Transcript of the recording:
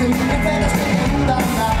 triste y penas que